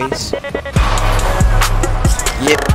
always. Yeah.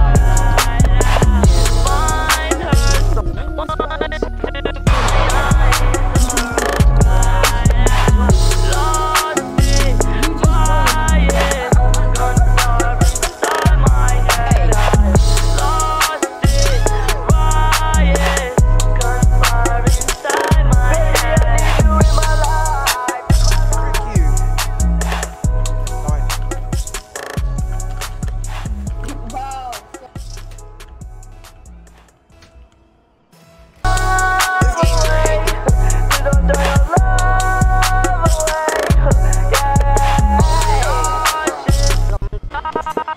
Ha ha ha!